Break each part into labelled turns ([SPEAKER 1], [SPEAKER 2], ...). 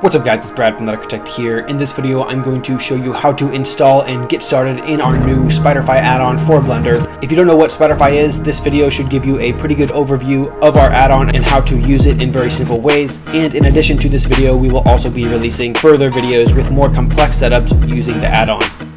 [SPEAKER 1] What's up guys, it's Brad from Light Architect here. In this video, I'm going to show you how to install and get started in our new Spyderfy add-on for Blender. If you don't know what Spyderfy is, this video should give you a pretty good overview of our add-on and how to use it in very simple ways. And in addition to this video, we will also be releasing further videos with more complex setups using the add-on.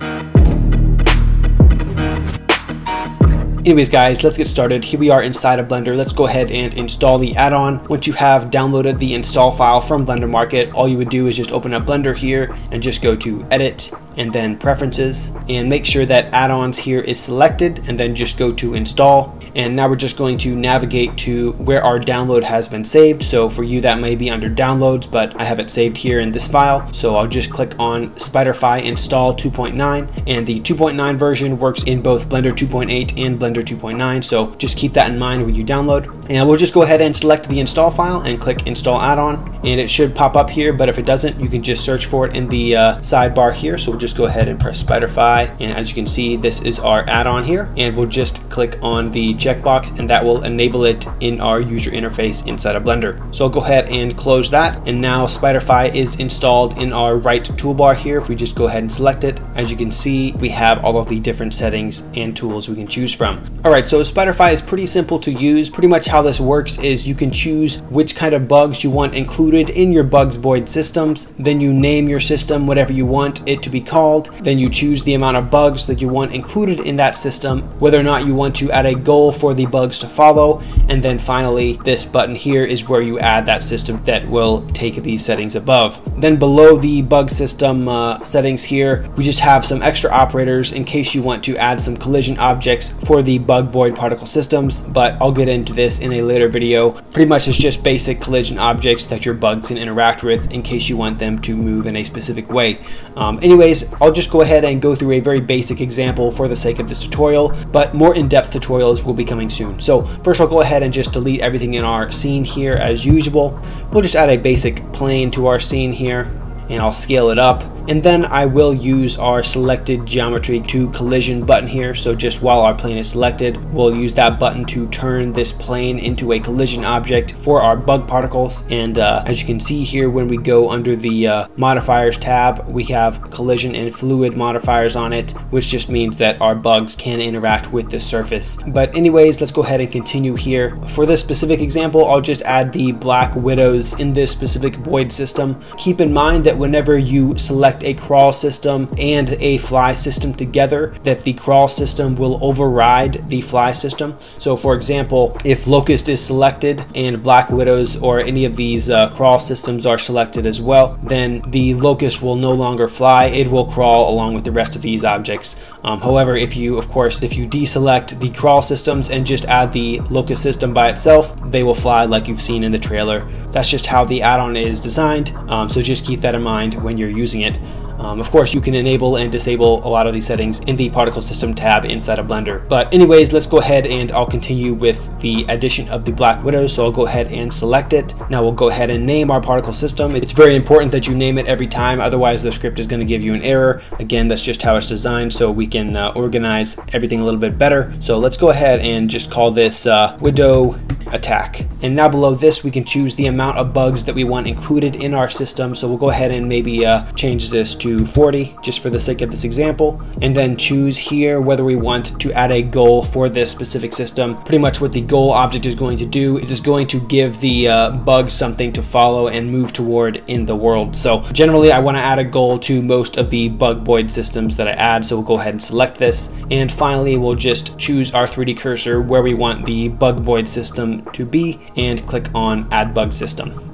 [SPEAKER 1] Anyways guys, let's get started. Here we are inside of Blender. Let's go ahead and install the add-on. Once you have downloaded the install file from Blender Market, all you would do is just open up Blender here and just go to Edit and then Preferences and make sure that add-ons here is selected and then just go to Install. And now we're just going to navigate to where our download has been saved. So for you that may be under Downloads, but I have it saved here in this file. So I'll just click on Spyderfy Install 2.9 and the 2.9 version works in both Blender 2.8 and Blender Blender 2.9, so just keep that in mind when you download. And we'll just go ahead and select the install file and click install add-on, and it should pop up here, but if it doesn't, you can just search for it in the uh, sidebar here. So we'll just go ahead and press Spyderfy, and as you can see, this is our add-on here, and we'll just click on the checkbox, and that will enable it in our user interface inside of Blender. So I'll go ahead and close that, and now Spyderfy is installed in our right toolbar here. If we just go ahead and select it, as you can see, we have all of the different settings and tools we can choose from. Alright, so Spyderfy is pretty simple to use. Pretty much how this works is you can choose which kind of bugs you want included in your Bugs Boid systems. Then you name your system whatever you want it to be called. Then you choose the amount of bugs that you want included in that system, whether or not you want to add a goal for the bugs to follow. And then finally, this button here is where you add that system that will take these settings above. Then below the bug system uh, settings here, we just have some extra operators in case you want to add some collision objects for the bug boid particle systems, but I'll get into this in a later video. Pretty much it's just basic collision objects that your bugs can interact with in case you want them to move in a specific way. Um, anyways, I'll just go ahead and go through a very basic example for the sake of this tutorial, but more in-depth tutorials will be coming soon. So first I'll go ahead and just delete everything in our scene here as usual. We'll just add a basic plane to our scene here and I'll scale it up and then I will use our selected geometry to collision button here. So just while our plane is selected, we'll use that button to turn this plane into a collision object for our bug particles. And uh, as you can see here, when we go under the uh, modifiers tab, we have collision and fluid modifiers on it, which just means that our bugs can interact with the surface. But anyways, let's go ahead and continue here. For this specific example, I'll just add the black widows in this specific Boid system. Keep in mind that whenever you select a crawl system and a fly system together, that the crawl system will override the fly system. So for example, if locust is selected and black widows or any of these uh, crawl systems are selected as well, then the locust will no longer fly. It will crawl along with the rest of these objects. Um, however, if you, of course, if you deselect the crawl systems and just add the locust system by itself, they will fly like you've seen in the trailer. That's just how the add-on is designed. Um, so just keep that in mind when you're using it. Um, of course, you can enable and disable a lot of these settings in the particle system tab inside of Blender. But anyways, let's go ahead and I'll continue with the addition of the Black Widow. So I'll go ahead and select it. Now we'll go ahead and name our particle system. It's very important that you name it every time. Otherwise, the script is going to give you an error. Again, that's just how it's designed so we can uh, organize everything a little bit better. So let's go ahead and just call this uh, Widow attack. And now below this, we can choose the amount of bugs that we want included in our system. So we'll go ahead and maybe uh, change this to 40 just for the sake of this example. And then choose here whether we want to add a goal for this specific system. Pretty much what the goal object is going to do is it's going to give the uh, bug something to follow and move toward in the world. So generally I want to add a goal to most of the bug boid systems that I add. So we'll go ahead and select this. And finally, we'll just choose our 3D cursor where we want the bug boid system to be and click on add bug system.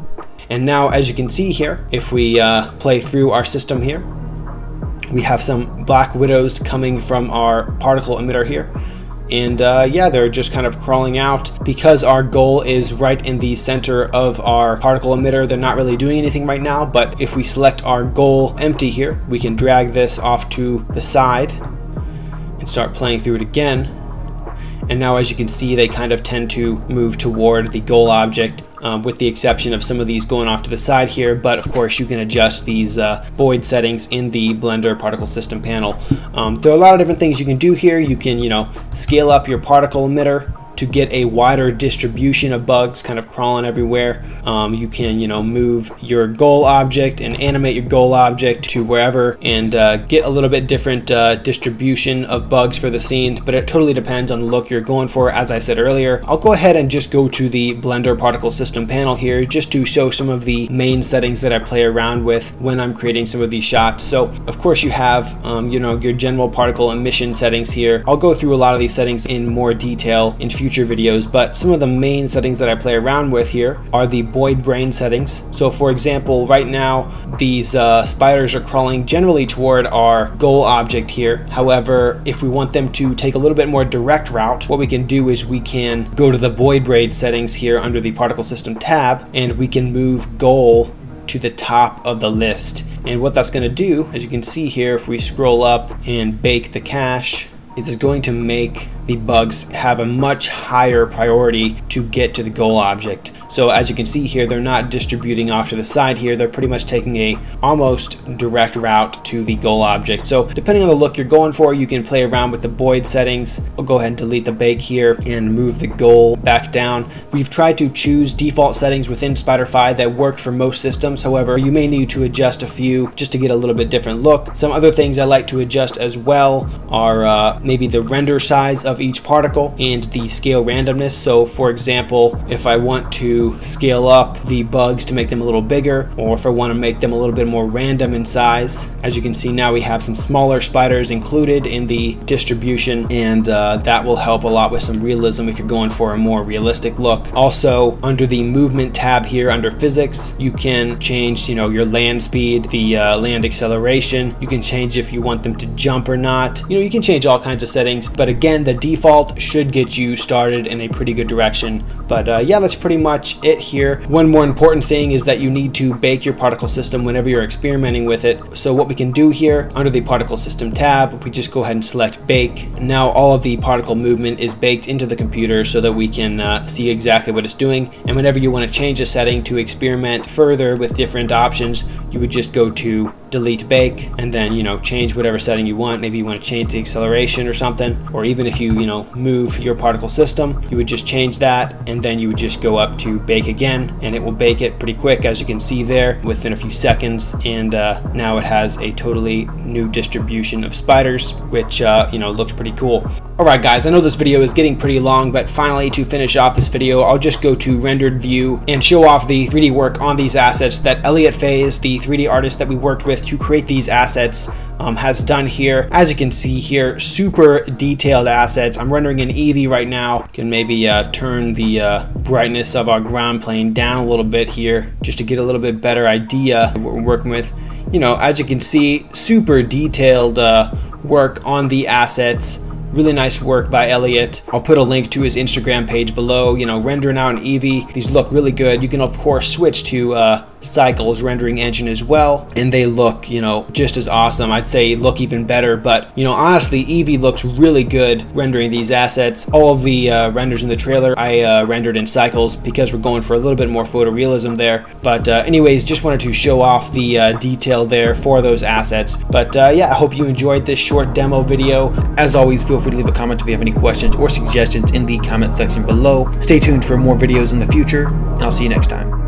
[SPEAKER 1] And now as you can see here, if we uh, play through our system here, we have some black widows coming from our particle emitter here. And uh, yeah, they're just kind of crawling out because our goal is right in the center of our particle emitter. They're not really doing anything right now, but if we select our goal empty here, we can drag this off to the side and start playing through it again. And now as you can see, they kind of tend to move toward the goal object um, with the exception of some of these going off to the side here. But of course, you can adjust these uh, settings in the Blender particle system panel. Um, there are a lot of different things you can do here. You can, you know, scale up your particle emitter to get a wider distribution of bugs kind of crawling everywhere. Um, you can, you know, move your goal object and animate your goal object to wherever and uh, get a little bit different uh, distribution of bugs for the scene, but it totally depends on the look you're going for. As I said earlier, I'll go ahead and just go to the Blender particle system panel here just to show some of the main settings that I play around with when I'm creating some of these shots. So of course you have, um, you know, your general particle emission settings here. I'll go through a lot of these settings in more detail in future videos, but some of the main settings that I play around with here are the Boid Brain settings. So for example, right now, these uh, spiders are crawling generally toward our goal object here. However, if we want them to take a little bit more direct route, what we can do is we can go to the Boid Brain settings here under the particle system tab, and we can move goal to the top of the list. And what that's going to do, as you can see here, if we scroll up and bake the cache, it is going to make the bugs have a much higher priority to get to the goal object. So as you can see here, they're not distributing off to the side here. They're pretty much taking a almost direct route to the goal object. So depending on the look you're going for, you can play around with the Boid settings. I'll go ahead and delete the bake here and move the goal back down. We've tried to choose default settings within Spyderfy that work for most systems. However, you may need to adjust a few just to get a little bit different look. Some other things I like to adjust as well are uh, maybe the render size of each particle and the scale randomness. So for example, if I want to scale up the bugs to make them a little bigger, or if I want to make them a little bit more random in size, as you can see now we have some smaller spiders included in the distribution, and uh, that will help a lot with some realism if you're going for a more realistic look. Also, under the movement tab here under physics, you can change, you know, your land speed, the uh, land acceleration. You can change if you want them to jump or not. You know, you can change all kinds of settings, but again, the default should get you started in a pretty good direction. But uh, yeah, that's pretty much it here. One more important thing is that you need to bake your particle system whenever you're experimenting with it. So what we can do here under the particle system tab, we just go ahead and select bake. Now all of the particle movement is baked into the computer so that we can uh, see exactly what it's doing. And whenever you want to change a setting to experiment further with different options, you would just go to delete bake and then you know change whatever setting you want. Maybe you want to change the acceleration or something or even if you you know move your particle system you would just change that and then you would just go up to bake again and it will bake it pretty quick as you can see there within a few seconds. And uh, now it has a totally new distribution of spiders which uh, you know looks pretty cool. Alright guys, I know this video is getting pretty long, but finally to finish off this video, I'll just go to rendered view and show off the 3D work on these assets that Elliot Feys, the 3D artist that we worked with to create these assets, um, has done here. As you can see here, super detailed assets. I'm rendering in Eevee right now. Can maybe uh, turn the uh, brightness of our ground plane down a little bit here, just to get a little bit better idea of what we're working with. You know, as you can see, super detailed uh, work on the assets. Really nice work by Elliot. I'll put a link to his Instagram page below, you know, rendering out an Eevee. These look really good. You can, of course, switch to uh, Cycles rendering engine as well, and they look, you know, just as awesome. I'd say look even better, but, you know, honestly, Eevee looks really good rendering these assets. All of the uh, renders in the trailer I uh, rendered in Cycles because we're going for a little bit more photorealism there. But uh, anyways, just wanted to show off the uh, detail there for those assets. But uh, yeah, I hope you enjoyed this short demo video. As always, feel free to leave a comment if you have any questions or suggestions in the comment section below. Stay tuned for more videos in the future, and I'll see you next time.